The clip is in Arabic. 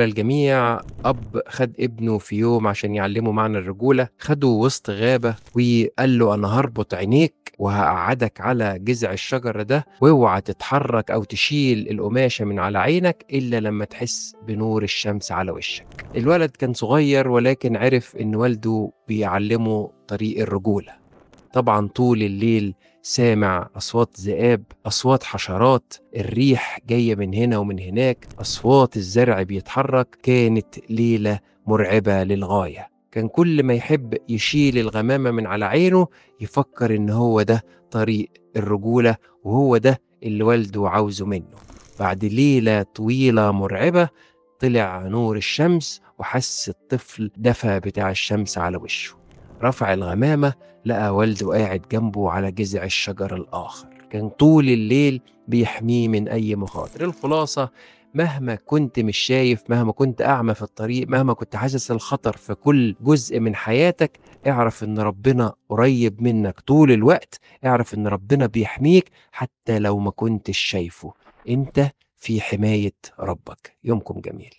الجميع أب خد ابنه في يوم عشان يعلمه معنى الرجولة. خده وسط غابة وقال له أنا هربط عينيك وهقعدك على جذع الشجرة ده واوعى تتحرك أو تشيل القماشة من على عينك إلا لما تحس بنور الشمس على وشك. الولد كان صغير ولكن عرف إن والده بيعلمه طريق الرجولة. طبعا طول الليل سامع أصوات ذئاب أصوات حشرات الريح جاية من هنا ومن هناك أصوات الزرع بيتحرك كانت ليلة مرعبة للغاية. كان كل ما يحب يشيل الغمامة من على عينه يفكر إن هو ده طريق الرجولة وهو ده اللي والده عاوزه منه. بعد ليلة طويلة مرعبة طلع نور الشمس وحس الطفل دفى بتاع الشمس على وشه. رفع الغمامة لقى والده قاعد جنبه على جذع الشجر الآخر. كان طول الليل بيحميه من أي مخاطر. الخلاصة مهما كنت مش شايف مهما كنت أعمى في الطريق مهما كنت حاسس الخطر في كل جزء من حياتك اعرف إن ربنا قريب منك طول الوقت. اعرف إن ربنا بيحميك حتى لو ما كنتش شايفه. أنت في حماية ربك. يومكم جميل.